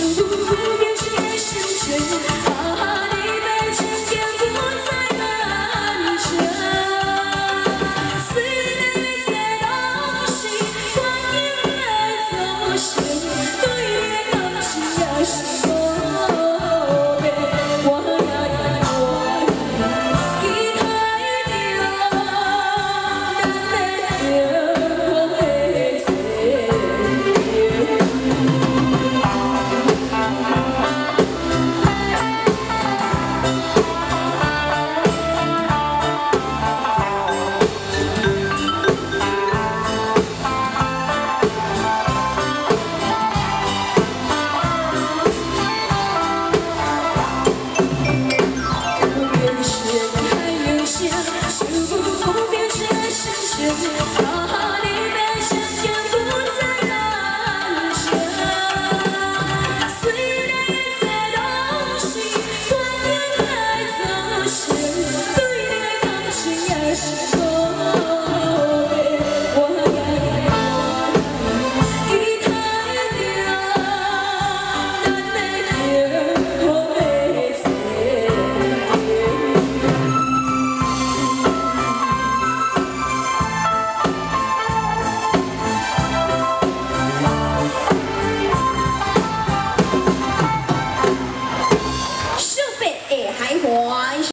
Jesus.